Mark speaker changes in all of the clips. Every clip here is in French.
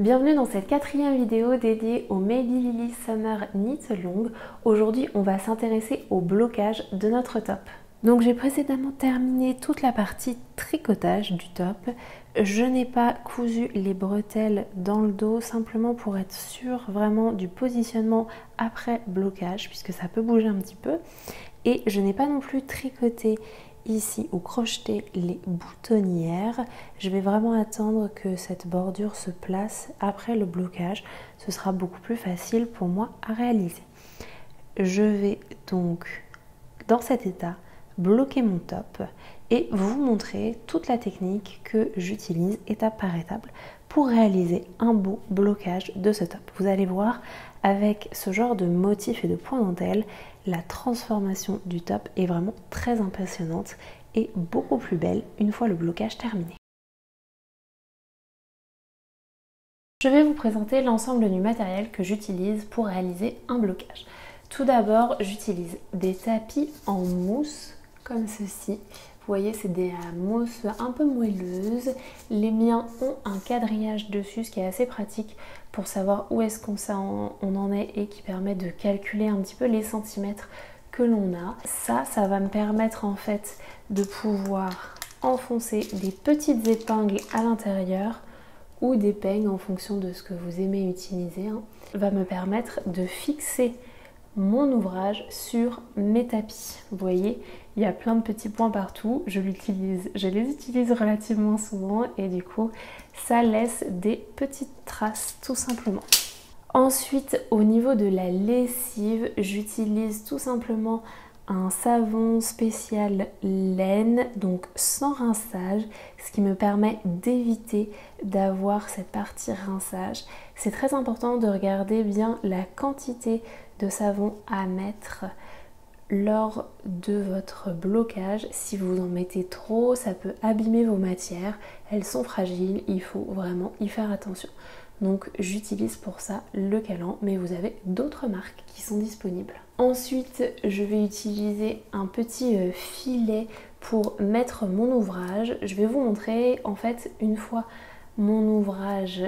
Speaker 1: Bienvenue dans cette quatrième vidéo dédiée au Maybe Summer Knit Long. Aujourd'hui, on va s'intéresser au blocage de notre top. Donc j'ai précédemment terminé toute la partie tricotage du top. Je n'ai pas cousu les bretelles dans le dos simplement pour être sûr vraiment du positionnement après blocage puisque ça peut bouger un petit peu. Et je n'ai pas non plus tricoté ici ou crocheter les boutonnières. Je vais vraiment attendre que cette bordure se place après le blocage. Ce sera beaucoup plus facile pour moi à réaliser. Je vais donc dans cet état bloquer mon top et vous montrer toute la technique que j'utilise étape par étape pour réaliser un beau blocage de ce top. Vous allez voir avec ce genre de motif et de point dentelle, la transformation du top est vraiment très impressionnante et beaucoup plus belle une fois le blocage terminé. Je vais vous présenter l'ensemble du matériel que j'utilise pour réaliser un blocage. Tout d'abord, j'utilise des tapis en mousse comme ceci. Vous voyez, c'est des euh, mousses un peu moelleuses. Les miens ont un quadrillage dessus, ce qui est assez pratique pour savoir où est-ce qu'on en est et qui permet de calculer un petit peu les centimètres que l'on a. Ça, ça va me permettre en fait de pouvoir enfoncer des petites épingles à l'intérieur ou des peignes en fonction de ce que vous aimez utiliser. Hein. va me permettre de fixer mon ouvrage sur mes tapis. Vous voyez, il y a plein de petits points partout. Je, l'utilise, je les utilise relativement souvent et du coup, ça laisse des petites traces tout simplement. Ensuite, au niveau de la lessive, j'utilise tout simplement un savon spécial laine, donc sans rinçage, ce qui me permet d'éviter d'avoir cette partie rinçage. C'est très important de regarder bien la quantité de savon à mettre lors de votre blocage. Si vous en mettez trop, ça peut abîmer vos matières. Elles sont fragiles, il faut vraiment y faire attention. Donc j'utilise pour ça le Calan, mais vous avez d'autres marques qui sont disponibles. Ensuite, je vais utiliser un petit euh, filet pour mettre mon ouvrage. Je vais vous montrer en fait une fois mon ouvrage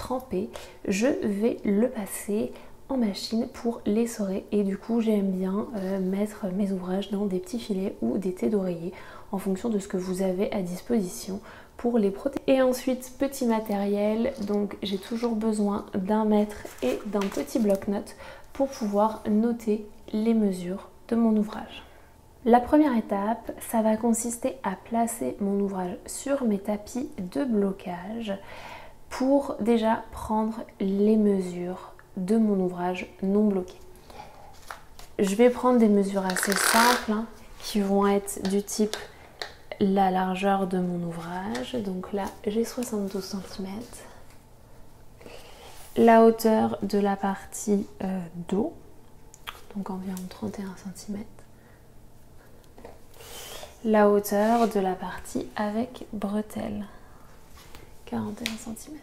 Speaker 1: trempé, je vais le passer en machine pour l'essorer et du coup j'aime bien euh, mettre mes ouvrages dans des petits filets ou des thés d'oreiller en fonction de ce que vous avez à disposition pour les protéger. Et ensuite petit matériel, donc j'ai toujours besoin d'un mètre et d'un petit bloc-notes pour pouvoir noter les mesures de mon ouvrage. La première étape, ça va consister à placer mon ouvrage sur mes tapis de blocage pour déjà prendre les mesures de mon ouvrage non bloqué. Je vais prendre des mesures assez simples hein, qui vont être du type la largeur de mon ouvrage. Donc là, j'ai 72 cm. La hauteur de la partie euh, dos, donc environ 31 cm. La hauteur de la partie avec bretelle, 41 cm.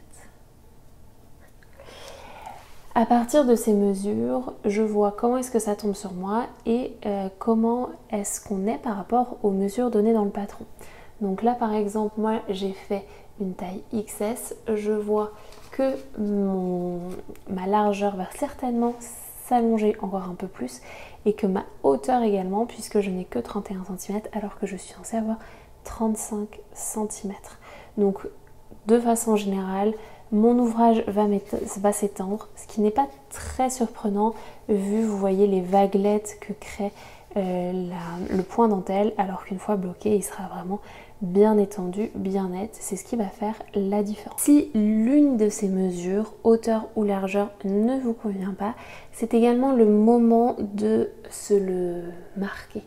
Speaker 1: À partir de ces mesures, je vois comment est-ce que ça tombe sur moi et euh, comment est-ce qu'on est par rapport aux mesures données dans le patron. Donc là par exemple, moi j'ai fait une taille XS, je vois que ma largeur va certainement s'allonger encore un peu plus et que ma hauteur également puisque je n'ai que 31 cm alors que je suis censée avoir 35 cm. Donc de façon générale, mon ouvrage va, s'étendre, ce qui n'est pas très surprenant vu, vous voyez, les vaguelettes que crée euh, le point dentelle, alors qu'une fois bloqué, il sera vraiment bien étendu, bien net. C'est ce qui va faire la différence. Si l'une de ces mesures, hauteur ou largeur, ne vous convient pas, c'est également le moment de se le marquer.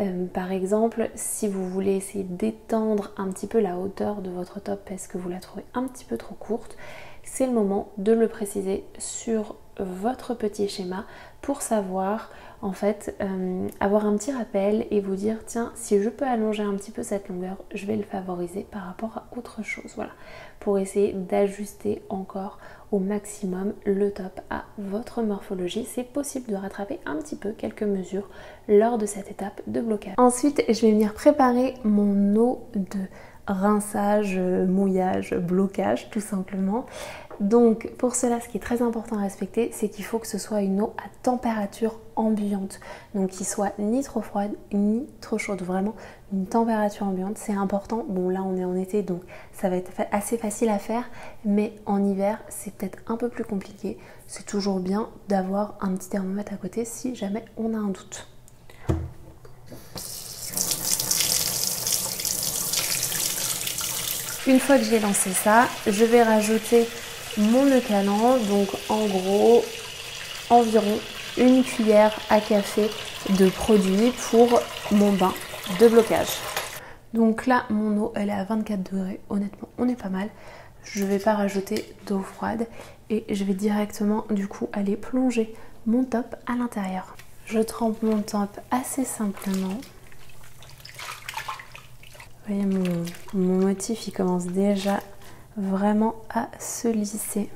Speaker 1: Euh, par exemple, si vous voulez essayer d'étendre un petit peu la hauteur de votre top parce que vous la trouvez un petit peu trop courte, c'est le moment de le préciser sur votre petit schéma pour savoir en fait euh, avoir un petit rappel et vous dire tiens si je peux allonger un petit peu cette longueur je vais le favoriser par rapport à autre chose. Voilà. Pour essayer d'ajuster encore au maximum le top à votre morphologie c'est possible de rattraper un petit peu quelques mesures lors de cette étape de blocage ensuite je vais venir préparer mon eau de rinçage, mouillage, blocage tout simplement. Donc pour cela, ce qui est très important à respecter, c'est qu'il faut que ce soit une eau à température ambiante. Donc qui soit ni trop froide ni trop chaude. Vraiment une température ambiante, c'est important. Bon là on est en été donc ça va être assez facile à faire. Mais en hiver c'est peut-être un peu plus compliqué. C'est toujours bien d'avoir un petit thermomètre à côté si jamais on a un doute. Une fois que j'ai lancé ça, je vais rajouter mon canon, donc en gros environ une cuillère à café de produit pour mon bain de blocage. Donc là, mon eau, elle est à 24 degrés. Honnêtement, on est pas mal. Je vais pas rajouter d'eau froide et je vais directement du coup aller plonger mon top à l'intérieur. Je trempe mon top assez simplement. Vous voyez, mon, mon motif, il commence déjà vraiment à se lisser.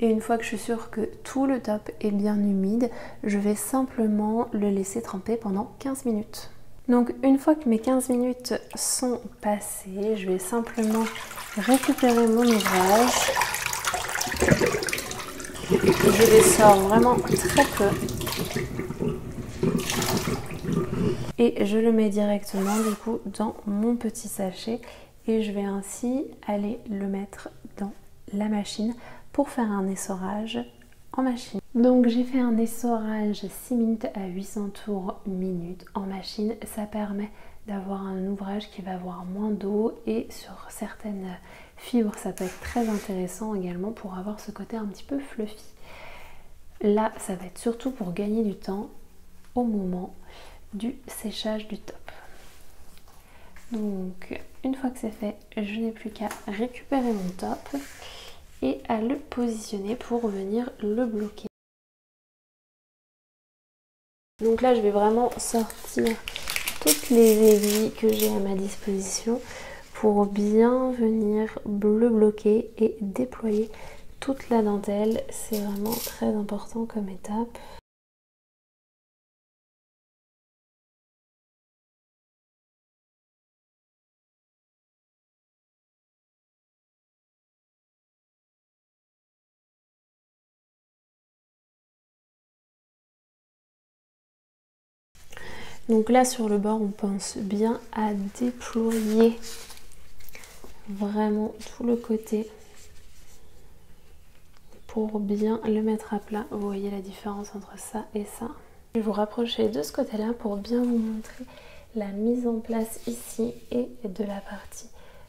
Speaker 1: Et une fois que je suis sûre que tout le top est bien humide, je vais simplement le laisser tremper pendant 15 minutes. Donc une fois que mes 15 minutes sont passées, je vais simplement récupérer mon ouvrage. Je les sors vraiment très peu et je le mets directement du coup dans mon petit sachet et je vais ainsi aller le mettre dans la machine pour faire un essorage en machine. Donc j'ai fait un essorage 6 minutes à 800 tours minute en machine. Ça permet d'avoir un ouvrage qui va avoir moins d'eau et sur certaines fibres ça peut être très intéressant également pour avoir ce côté un petit peu fluffy. Là ça va être surtout pour gagner du temps au moment du séchage du top. Donc une fois que c'est fait, je n'ai plus qu'à récupérer mon top et à le positionner pour venir le bloquer. Donc là je vais vraiment sortir toutes les aiguilles que j'ai à ma disposition pour bien venir le bloquer et déployer toute la dentelle. C'est vraiment très important comme étape. Donc là sur le bord on pense bien à déployer vraiment tout le côté pour bien le mettre à plat. Vous voyez la différence entre ça et ça. Je vais vous rapprocher de ce côté-là pour bien vous montrer la mise en place ici et de la partie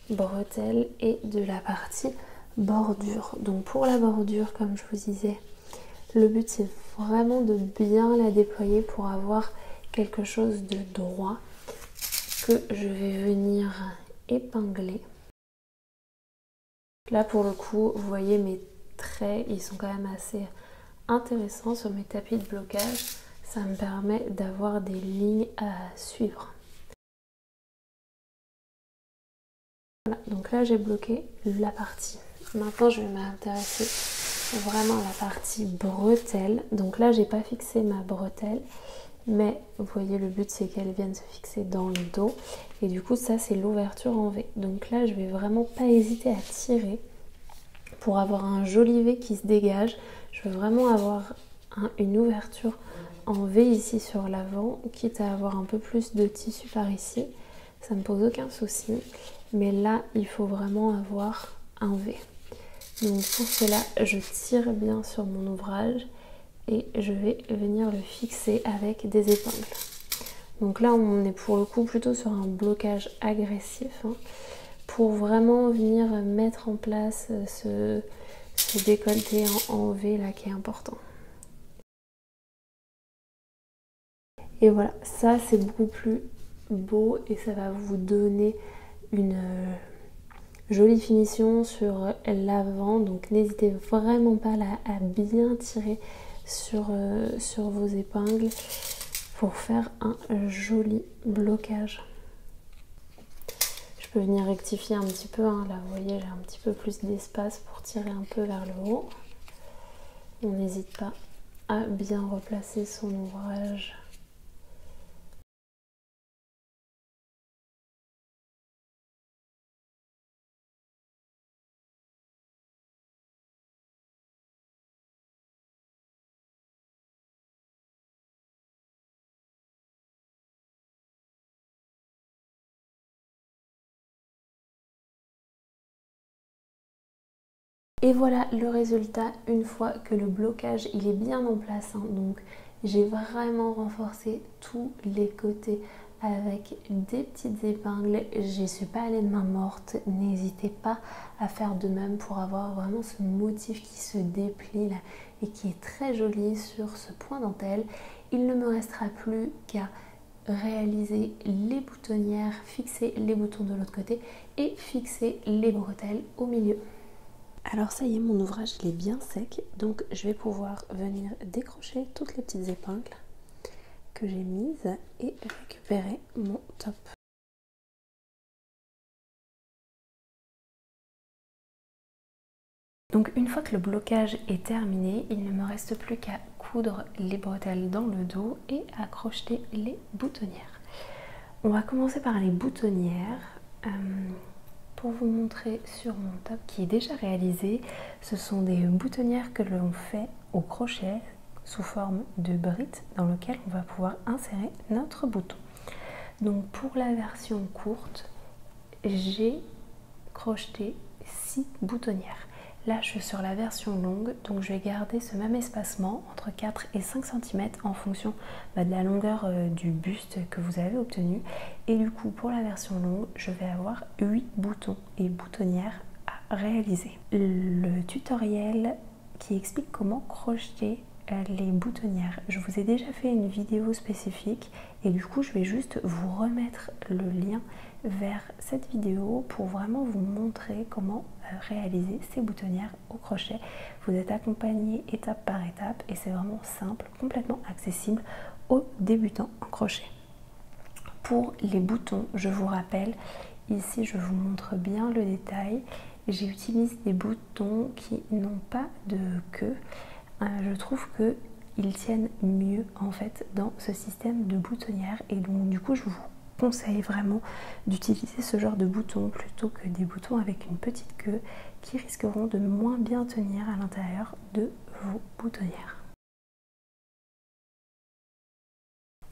Speaker 1: bretelle et de la partie bordure. Donc pour la bordure, comme je vous disais, le but c'est vraiment de bien la déployer pour avoir quelque chose de droit que je vais venir épingler. Là pour le coup, vous voyez mes traits, ils sont quand même assez intéressants sur mes tapis de blocage. Ça me permet d'avoir des lignes à suivre. Voilà, donc là j'ai bloqué la partie. Maintenant je vais m'intéresser vraiment à la partie bretelle. Donc là j'ai pas fixé ma bretelle mais vous voyez le but c'est qu'elle vienne se fixer dans le dos. Et du coup ça c'est l'ouverture en V. Donc là je vais vraiment pas hésiter à tirer pour avoir un joli V qui se dégage. Je veux vraiment avoir une ouverture en V ici sur l'avant quitte à avoir un peu plus de tissu par ici. Ça ne pose aucun souci. Mais là il faut vraiment avoir un V. Donc pour cela je tire bien sur mon ouvrage et je vais venir le fixer avec des épingles. Donc là on est pour le coup plutôt sur un blocage agressif hein, pour vraiment venir mettre en place ce, décolleté en, V là qui est important. Et voilà, ça c'est beaucoup plus beau et ça va vous donner une euh, jolie finition sur l'avant. Donc n'hésitez vraiment pas à bien tirer sur, euh, sur vos épingles pour faire un joli blocage. Je peux venir rectifier un petit peu, hein. là vous voyez j'ai un petit peu plus d'espace pour tirer un peu vers le haut. On n'hésite pas à bien replacer son ouvrage Et voilà le résultat une fois que le blocage il est bien en place. Hein. Donc j'ai vraiment renforcé tous les côtés avec des petites épingles. Je suis pas allée de main morte. N'hésitez pas à faire de même pour avoir vraiment ce motif qui se déplie là et qui est très joli sur ce point dentelle. Il ne me restera plus qu'à réaliser les boutonnières, fixer les boutons de l'autre côté et fixer les bretelles au milieu. Alors ça y est, mon ouvrage il est bien sec, donc je vais pouvoir venir décrocher toutes les petites épingles que j'ai mises et récupérer mon top. Donc une fois que le blocage est terminé, il ne me reste plus qu'à coudre les bretelles dans le dos et à crocheter les boutonnières. On va commencer par les boutonnières. Euh, pour vous montrer sur mon top qui est déjà réalisé, ce sont des boutonnières que l'on fait au crochet sous forme de brides dans lequel on va pouvoir insérer notre bouton. Donc pour la version courte, j'ai crocheté 6 boutonnières. Là, je suis sur la version longue, donc je vais garder ce même espacement entre 4 et 5 cm en fonction bah, de la longueur euh, du buste que vous avez obtenu. Et du coup, pour la version longue, je vais avoir 8 boutons et boutonnières à réaliser. Le tutoriel qui explique comment crocheter les boutonnières. Je vous ai déjà fait une vidéo spécifique et du coup je vais juste vous remettre le lien vers cette vidéo pour vraiment vous montrer comment euh, réaliser ces boutonnières au crochet. Vous êtes accompagné étape par étape et c'est vraiment simple, complètement accessible aux débutants en crochet. Pour les boutons, je vous rappelle, ici je vous montre bien le détail. J'utilise des boutons qui n'ont pas de queue euh, je trouve que ils tiennent mieux en fait dans ce système de boutonnière et donc du coup je vous conseille vraiment d'utiliser ce genre de boutons plutôt que des boutons avec une petite queue qui risqueront de moins bien tenir à l'intérieur de vos boutonnières.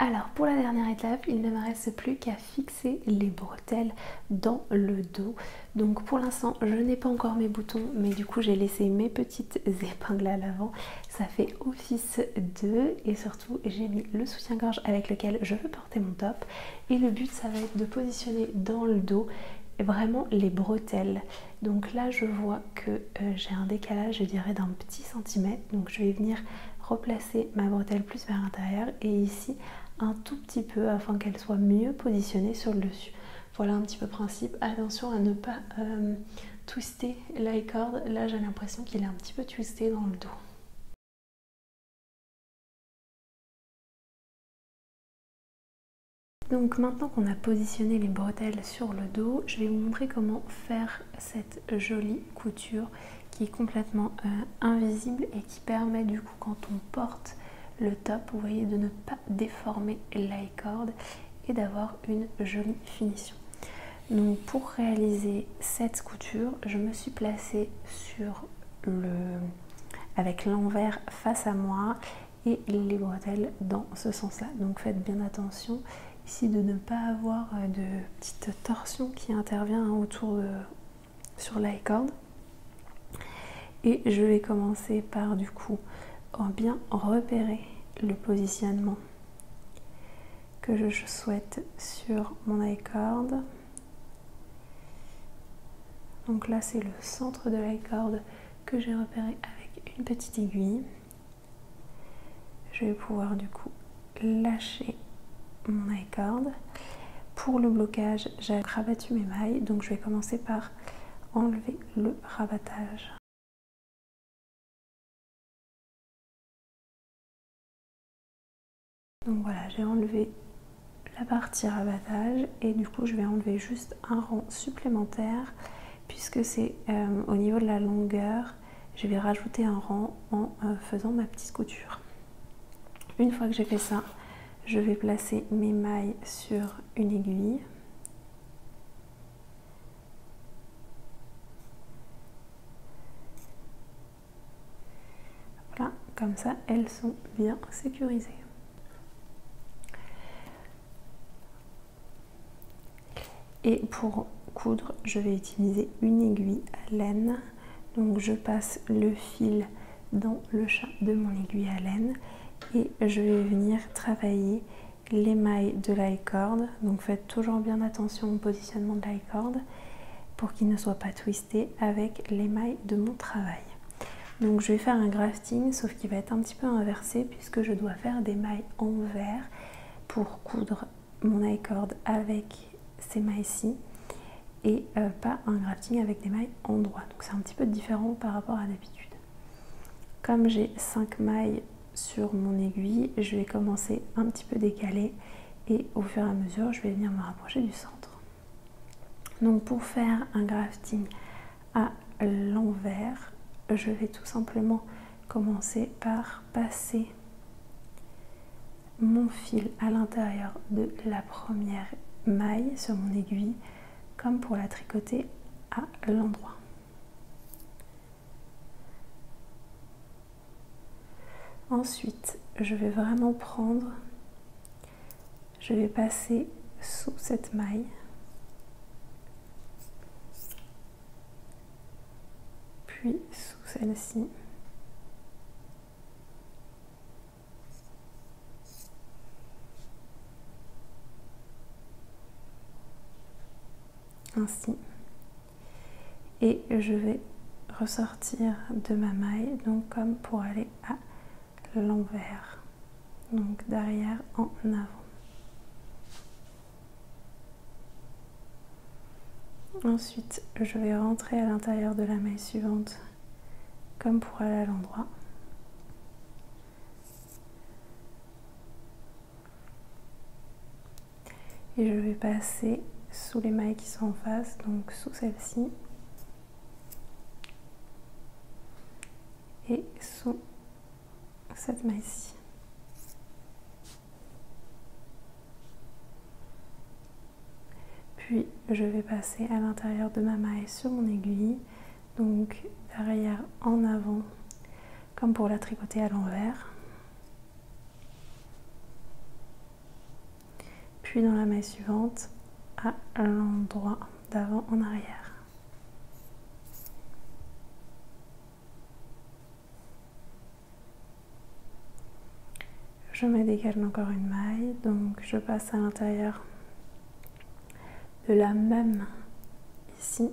Speaker 1: Alors pour la dernière étape, il ne me reste plus qu'à fixer les bretelles dans le dos. Donc pour l'instant, je n'ai pas encore mes boutons, mais du coup j'ai laissé mes petites épingles à l'avant. Ça fait office 2 et surtout j'ai mis le soutien-gorge avec lequel je veux porter mon top. Et le but ça va être de positionner dans le dos vraiment les bretelles. Donc là je vois que euh, j'ai un décalage je dirais d'un petit centimètre. Donc je vais venir replacer ma bretelle plus vers l'intérieur et ici un tout petit peu afin qu'elle soit mieux positionnée sur le dessus. Voilà un petit peu principe. Attention à ne pas euh, twister la corde. Là j'ai l'impression qu'il est un petit peu twisté dans le dos. Donc maintenant qu'on a positionné les bretelles sur le dos, je vais vous montrer comment faire cette jolie couture qui est complètement euh, invisible et qui permet du coup quand on porte le top, vous voyez, de ne pas déformer la corde et d'avoir une jolie finition. Donc pour réaliser cette couture, je me suis placée sur le avec l'envers face à moi et les bretelles dans ce sens-là. Donc faites bien attention ici de ne pas avoir de petite torsion qui intervient autour de, sur la corde. Et je vais commencer par du coup bien repérer le positionnement que je souhaite sur mon iCord. Donc là, c'est le centre de l'iCord que j'ai repéré avec une petite aiguille. Je vais pouvoir du coup lâcher mon iCord. Pour le blocage, j'ai rabattu mes mailles, donc je vais commencer par enlever le rabattage. Donc voilà, j'ai enlevé la partie rabattage et du coup je vais enlever juste un rang supplémentaire puisque c'est euh, au niveau de la longueur, je vais rajouter un rang en euh, faisant ma petite couture. Une fois que j'ai fait ça, je vais placer mes mailles sur une aiguille. Voilà, comme ça elles sont bien sécurisées. Et pour coudre, je vais utiliser une aiguille à laine Donc je passe le fil dans le chat de mon aiguille à laine et je vais venir travailler l'émail de la corde. Donc faites toujours bien attention au positionnement de la corde pour qu'il ne soit pas twisté avec l'émail de mon travail. Donc je vais faire un grafting sauf qu'il va être un petit peu inversé puisque je dois faire des mailles en vert pour coudre mon i-cord avec ces mailles-ci et euh, pas un grafting avec des mailles en droit. Donc c'est un petit peu différent par rapport à d'habitude. Comme j'ai 5 mailles sur mon aiguille, je vais commencer un petit peu décalé et au fur et à mesure, je vais venir me rapprocher du centre. Donc pour faire un grafting à l'envers, je vais tout simplement commencer par passer mon fil à l'intérieur de la première maille sur mon aiguille comme pour la tricoter à l'endroit. Ensuite, je vais vraiment prendre, je vais passer sous cette maille, puis sous celle-ci. Ainsi. Et je vais ressortir de ma maille, donc comme pour aller à l'envers, donc derrière en avant. Ensuite, je vais rentrer à l'intérieur de la maille suivante comme pour aller à l'endroit. Et je vais passer sous les mailles qui sont en face, donc sous celle-ci et sous cette maille-ci. Puis je vais passer à l'intérieur de ma maille sur mon aiguille, donc derrière en avant, comme pour la tricoter à l'envers. Puis dans la maille suivante, à l'endroit d'avant en arrière. je me décale encore une maille, donc je passe à l'intérieur de la même ici.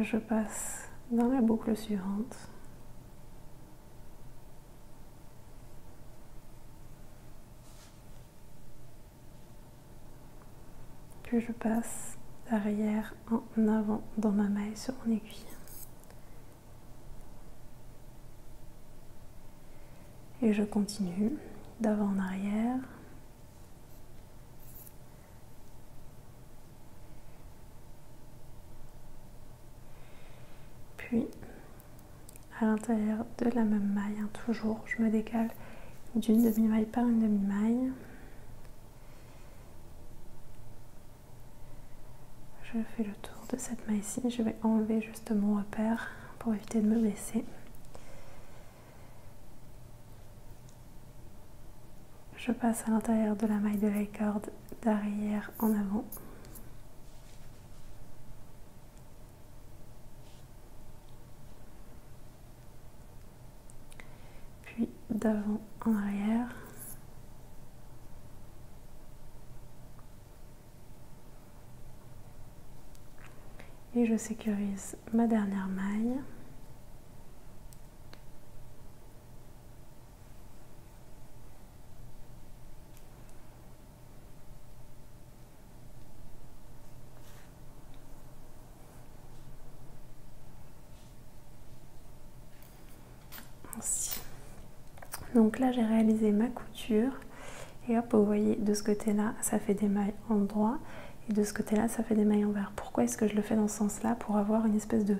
Speaker 1: Je passe dans la boucle suivante. Je passe derrière en avant dans ma maille sur mon aiguille. Et je continue d'avant en arrière. Puis à l'intérieur de la même maille, hein, toujours, je me décale d'une demi-maille par une demi-maille. Je fais le tour de cette maille-ci. Je vais enlever juste mon repère pour éviter de me blesser. Je passe à l'intérieur de la maille de la corde d'arrière en avant. Puis d'avant en arrière. Et je sécurise ma dernière maille. Donc là j'ai réalisé ma couture. Et hop vous voyez de ce côté là ça fait des mailles en droit et de ce côté-là, ça fait des mailles en vert. Pourquoi est-ce que je le fais dans ce sens-là Pour avoir une espèce de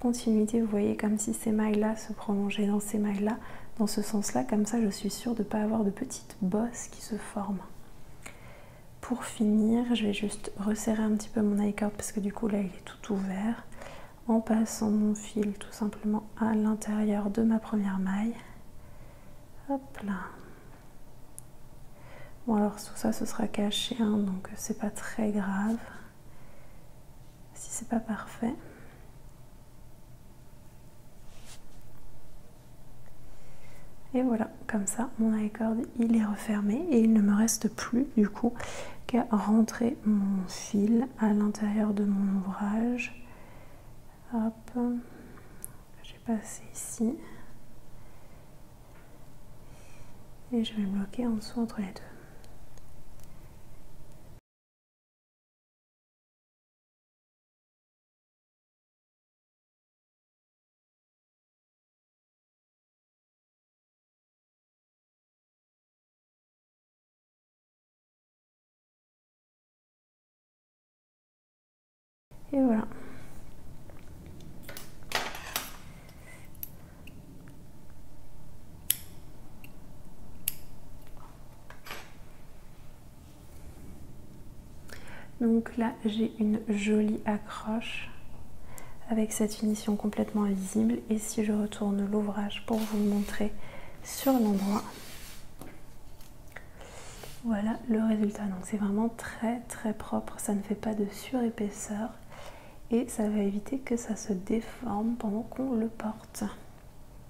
Speaker 1: continuité, vous voyez, comme si ces mailles-là se prolongeaient dans ces mailles-là, dans ce sens-là. Comme ça, je suis sûre de ne pas avoir de petites bosses qui se forment. Pour finir, je vais juste resserrer un petit peu mon i-cord parce que du coup, là, il est tout ouvert. En passant mon fil tout simplement à l'intérieur de ma première maille. Hop là. Bon alors tout ça ce sera caché, hein, donc c'est pas très grave si c'est pas parfait. Et voilà, comme ça, mon iCord il est refermé et il ne me reste plus du coup qu'à rentrer mon fil à l'intérieur de mon ouvrage. Hop, j'ai passé ici. Et je vais bloquer en dessous entre les deux. Et voilà. Donc là, j'ai une jolie accroche avec cette finition complètement invisible. Et si je retourne l'ouvrage pour vous le montrer sur l'endroit, voilà le résultat. Donc c'est vraiment très très propre, ça ne fait pas de surépaisseur et ça va éviter que ça se déforme pendant qu'on le porte.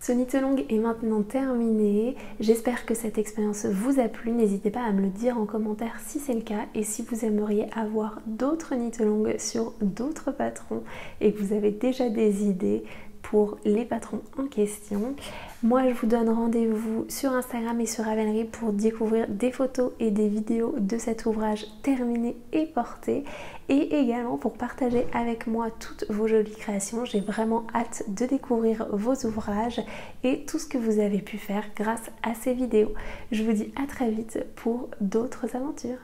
Speaker 1: Ce knit-along est maintenant terminé. J'espère que cette expérience vous a plu. N'hésitez pas à me le dire en commentaire si c'est le cas et si vous aimeriez avoir d'autres knit-alongs sur d'autres patrons et que vous avez déjà des idées pour les patrons en question. Moi, je vous donne rendez-vous sur Instagram et sur Ravelry pour découvrir des photos et des vidéos de cet ouvrage terminé et porté et également pour partager avec moi toutes vos jolies créations. J'ai vraiment hâte de découvrir vos ouvrages et tout ce que vous avez pu faire grâce à ces vidéos. Je vous dis à très vite pour d'autres aventures.